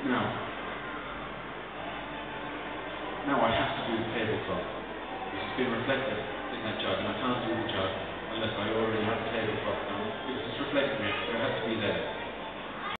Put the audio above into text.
No. No, I have to do the tablecloth. This has been reflected in that jug, and I can't do the jug unless I already have the tablecloth done. This it's reflecting it, so I have to